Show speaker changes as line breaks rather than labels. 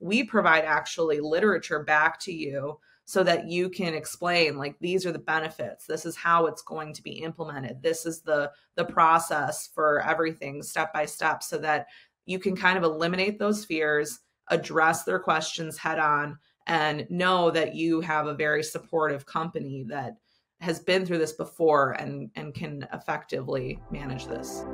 we provide actually literature back to you so that you can explain like these are the benefits this is how it's going to be implemented this is the the process for everything step by step so that you can kind of eliminate those fears address their questions head on and know that you have a very supportive company that has been through this before and and can effectively manage this.